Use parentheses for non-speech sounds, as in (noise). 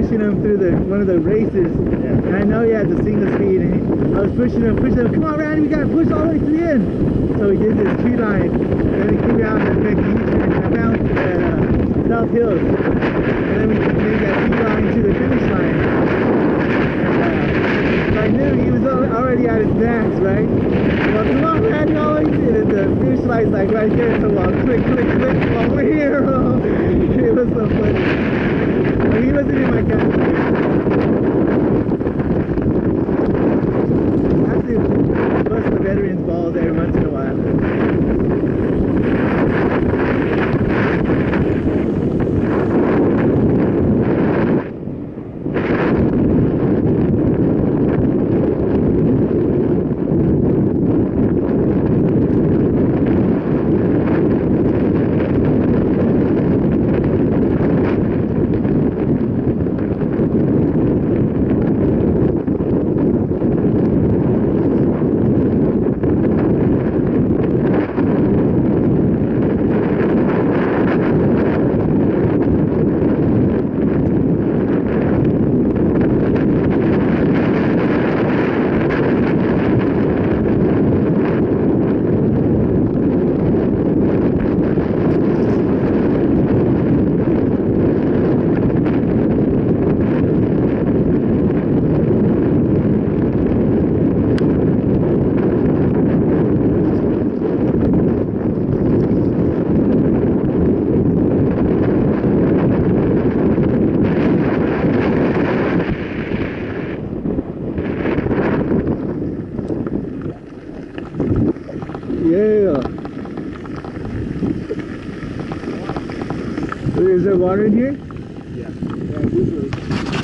pushing him through the one of the races. Yeah. And I know he had the single speed, and he, I was pushing him, pushing him. Come on, Randy, we gotta push all the way to the end. So we did this tree line, and then we came out and make a U-turn. I found uh, South Hills, and then we made that tree line to the finish line. And uh, I knew he was already at his max, right? Well, come on, Randy, all the way to the, the finish line's like right there. So I'll click, click, click over here. (laughs) Is there water in here? Yeah. Yeah.